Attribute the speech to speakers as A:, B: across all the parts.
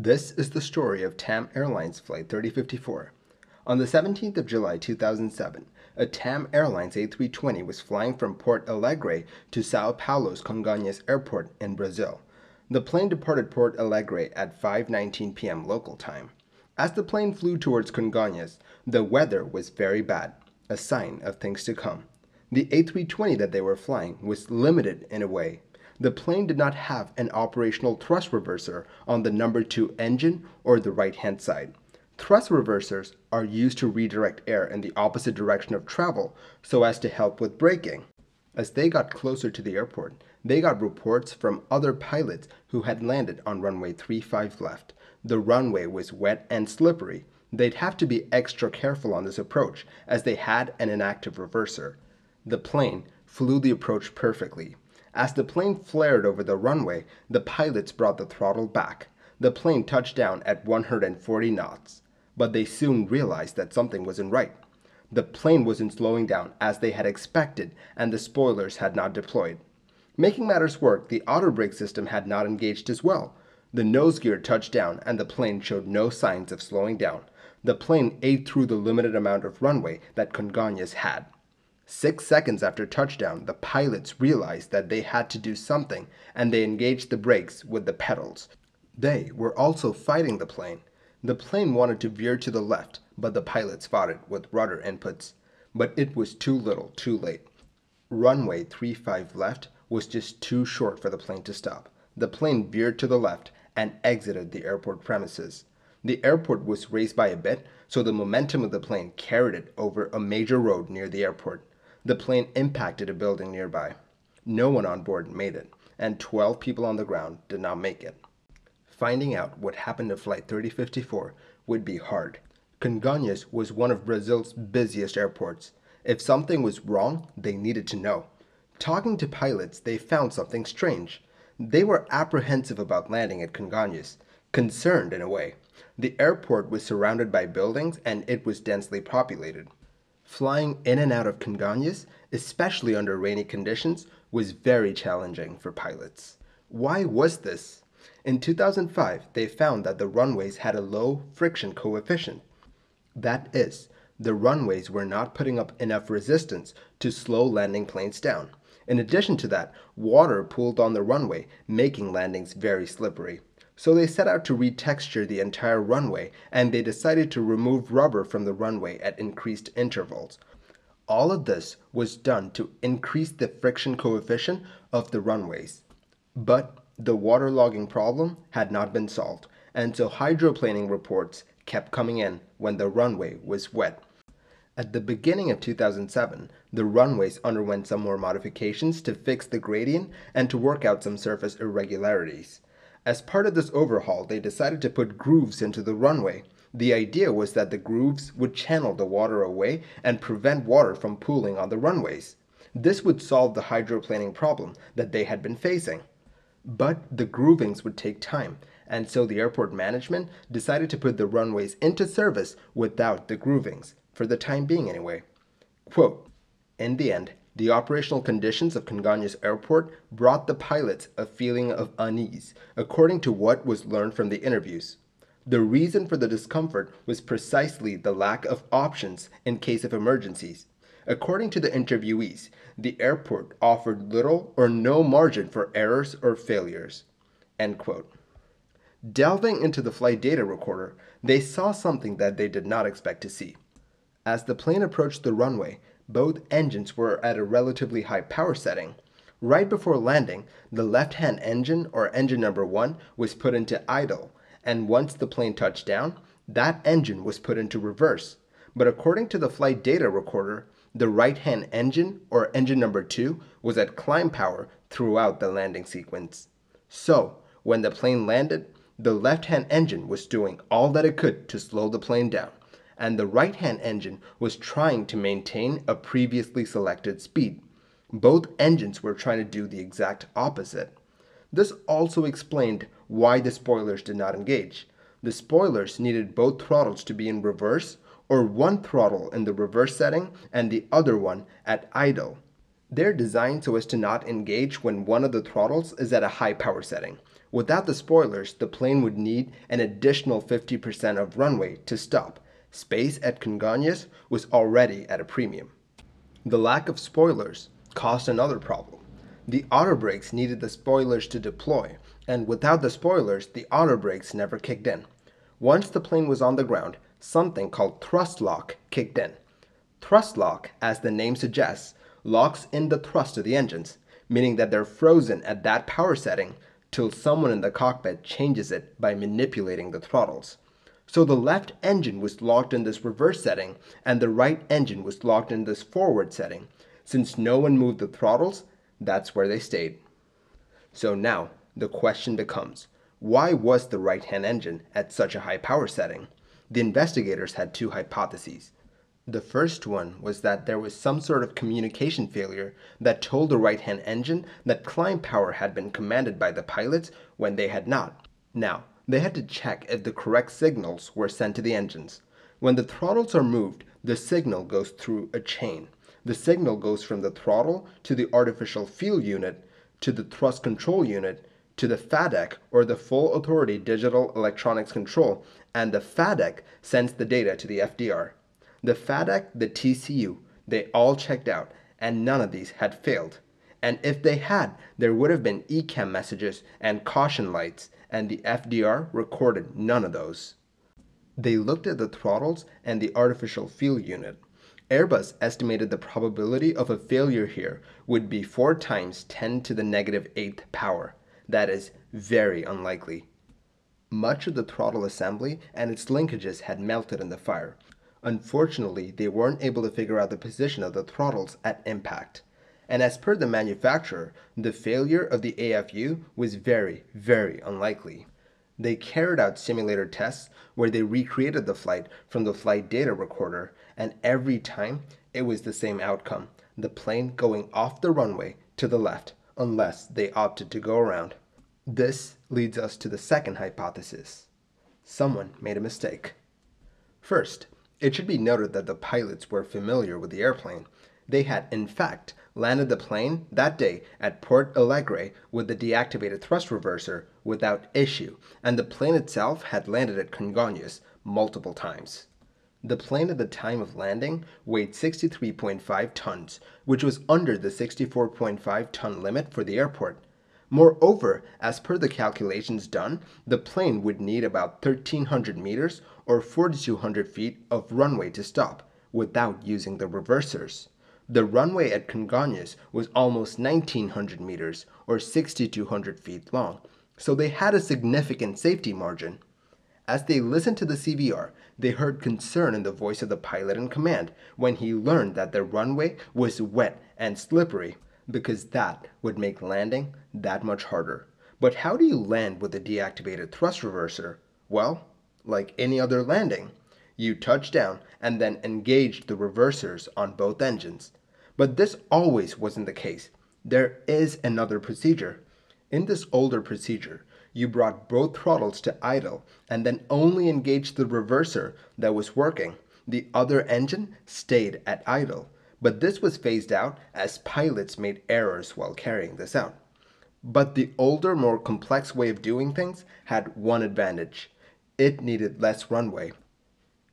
A: This is the story of TAM Airlines Flight 3054. On the 17th of July 2007, a TAM Airlines A320 was flying from Port Alegre to Sao Paulo's Congonhas Airport in Brazil. The plane departed Port Alegre at 5:19 p.m. local time. As the plane flew towards Congonhas, the weather was very bad, a sign of things to come. The A320 that they were flying was limited in a way the plane did not have an operational thrust reverser on the number 2 engine or the right hand side. Thrust reversers are used to redirect air in the opposite direction of travel so as to help with braking. As they got closer to the airport, they got reports from other pilots who had landed on runway 35 left. The runway was wet and slippery. They'd have to be extra careful on this approach as they had an inactive reverser. The plane flew the approach perfectly. As the plane flared over the runway, the pilots brought the throttle back. The plane touched down at 140 knots. But they soon realized that something wasn't right. The plane wasn't slowing down as they had expected, and the spoilers had not deployed. Making matters worse, the auto brake system had not engaged as well. The nose gear touched down, and the plane showed no signs of slowing down. The plane ate through the limited amount of runway that Congonhas had. Six seconds after touchdown, the pilots realized that they had to do something and they engaged the brakes with the pedals. They were also fighting the plane. The plane wanted to veer to the left, but the pilots fought it with rudder inputs. But it was too little, too late. Runway 35 left was just too short for the plane to stop. The plane veered to the left and exited the airport premises. The airport was raised by a bit, so the momentum of the plane carried it over a major road near the airport. The plane impacted a building nearby. No one on board made it, and 12 people on the ground did not make it. Finding out what happened to Flight 3054 would be hard. Congonhas was one of Brazil's busiest airports. If something was wrong, they needed to know. Talking to pilots, they found something strange. They were apprehensive about landing at Congonhas, concerned in a way. The airport was surrounded by buildings and it was densely populated. Flying in and out of Congonhas, especially under rainy conditions, was very challenging for pilots. Why was this? In 2005, they found that the runways had a low friction coefficient. That is, the runways were not putting up enough resistance to slow landing planes down. In addition to that, water pooled on the runway, making landings very slippery. So they set out to retexture the entire runway and they decided to remove rubber from the runway at increased intervals. All of this was done to increase the friction coefficient of the runways. But the waterlogging problem had not been solved, and so hydroplaning reports kept coming in when the runway was wet. At the beginning of 2007, the runways underwent some more modifications to fix the gradient and to work out some surface irregularities. As part of this overhaul, they decided to put grooves into the runway. The idea was that the grooves would channel the water away and prevent water from pooling on the runways. This would solve the hydroplaning problem that they had been facing. But the groovings would take time, and so the airport management decided to put the runways into service without the groovings, for the time being anyway. Quote, in the end, the operational conditions of Congonhas Airport brought the pilots a feeling of unease, according to what was learned from the interviews. The reason for the discomfort was precisely the lack of options in case of emergencies. According to the interviewees, the airport offered little or no margin for errors or failures. Delving into the flight data recorder, they saw something that they did not expect to see. As the plane approached the runway, both engines were at a relatively high power setting. Right before landing, the left-hand engine or engine number 1 was put into idle, and once the plane touched down, that engine was put into reverse. But according to the flight data recorder, the right-hand engine or engine number 2 was at climb power throughout the landing sequence. So, when the plane landed, the left-hand engine was doing all that it could to slow the plane down and the right-hand engine was trying to maintain a previously selected speed. Both engines were trying to do the exact opposite. This also explained why the spoilers did not engage. The spoilers needed both throttles to be in reverse or one throttle in the reverse setting and the other one at idle. They're designed so as to not engage when one of the throttles is at a high power setting. Without the spoilers, the plane would need an additional 50% of runway to stop. Space at Congonhas was already at a premium. The lack of spoilers caused another problem. The auto brakes needed the spoilers to deploy, and without the spoilers, the auto brakes never kicked in. Once the plane was on the ground, something called thrust lock kicked in. Thrust lock, as the name suggests, locks in the thrust of the engines, meaning that they're frozen at that power setting till someone in the cockpit changes it by manipulating the throttles. So the left engine was locked in this reverse setting and the right engine was locked in this forward setting. Since no one moved the throttles, that's where they stayed. So now the question becomes, why was the right-hand engine at such a high power setting? The investigators had two hypotheses. The first one was that there was some sort of communication failure that told the right hand engine that climb power had been commanded by the pilots when they had not. Now, they had to check if the correct signals were sent to the engines. When the throttles are moved, the signal goes through a chain. The signal goes from the throttle to the artificial feel unit to the thrust control unit to the FADEC or the Full Authority Digital Electronics Control, and the FADEC sends the data to the FDR. The FADEC, the TCU, they all checked out, and none of these had failed. And if they had, there would have been ECAM messages and caution lights, and the FDR recorded none of those. They looked at the throttles and the artificial feel unit. Airbus estimated the probability of a failure here would be 4 times 10 to the negative 8th power. That is very unlikely. Much of the throttle assembly and its linkages had melted in the fire, Unfortunately, they weren't able to figure out the position of the throttles at impact. And as per the manufacturer, the failure of the AFU was very, very unlikely. They carried out simulator tests where they recreated the flight from the flight data recorder, and every time it was the same outcome the plane going off the runway to the left, unless they opted to go around. This leads us to the second hypothesis someone made a mistake. First, it should be noted that the pilots were familiar with the airplane. They had, in fact, landed the plane that day at Port Alegre with the deactivated thrust reverser without issue, and the plane itself had landed at Congonhas multiple times. The plane at the time of landing weighed 63.5 tons, which was under the 64.5 ton limit for the airport. Moreover, as per the calculations done, the plane would need about 1300 meters or 4200 feet of runway to stop without using the reversers. The runway at Congonhas was almost 1900 meters or 6200 feet long, so they had a significant safety margin. As they listened to the CVR, they heard concern in the voice of the pilot in command when he learned that the runway was wet and slippery because that would make landing that much harder. But how do you land with a deactivated thrust reverser? Well, like any other landing, you touch down and then engage the reversers on both engines. But this always wasn't the case. There is another procedure. In this older procedure, you brought both throttles to idle and then only engaged the reverser that was working. The other engine stayed at idle but this was phased out as pilots made errors while carrying this out. But the older, more complex way of doing things had one advantage it needed less runway.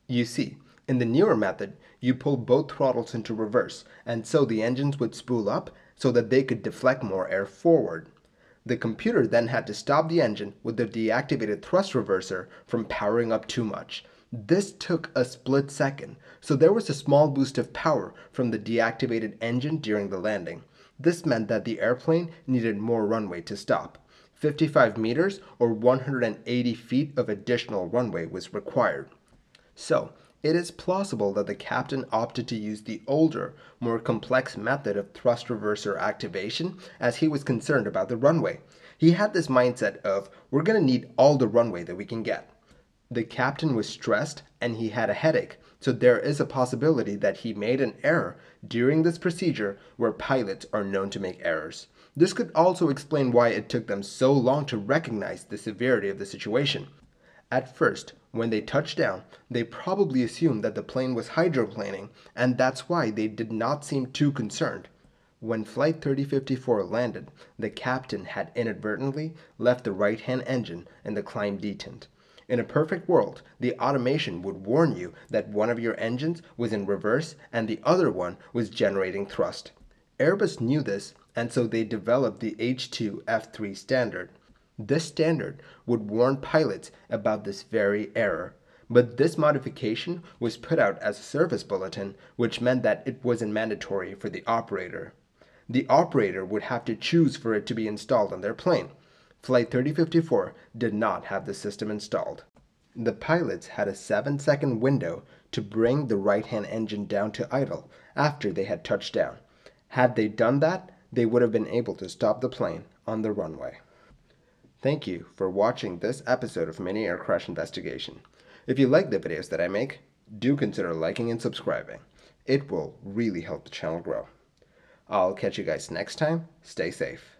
A: You see, in the newer method, you pull both throttles into reverse, and so the engines would spool up so that they could deflect more air forward. The computer then had to stop the engine with the deactivated thrust reverser from powering up too much, this took a split second, so there was a small boost of power from the deactivated engine during the landing. This meant that the airplane needed more runway to stop. 55 meters or 180 feet of additional runway was required. So, it is plausible that the captain opted to use the older, more complex method of thrust reverser activation as he was concerned about the runway. He had this mindset of, we're going to need all the runway that we can get. The captain was stressed and he had a headache, so there is a possibility that he made an error during this procedure where pilots are known to make errors. This could also explain why it took them so long to recognize the severity of the situation. At first, when they touched down, they probably assumed that the plane was hydroplaning, and that's why they did not seem too concerned. When Flight 3054 landed, the captain had inadvertently left the right hand engine in the climb detent. In a perfect world, the automation would warn you that one of your engines was in reverse and the other one was generating thrust. Airbus knew this, and so they developed the H2F3 standard. This standard would warn pilots about this very error. But this modification was put out as a service bulletin, which meant that it wasn't mandatory for the operator. The operator would have to choose for it to be installed on their plane. Flight 3054 did not have the system installed. The pilots had a 7 second window to bring the right hand engine down to idle after they had touched down. Had they done that, they would have been able to stop the plane on the runway. Thank you for watching this episode of Mini Air Crash Investigation. If you like the videos that I make, do consider liking and subscribing. It will really help the channel grow. I'll catch you guys next time. Stay safe.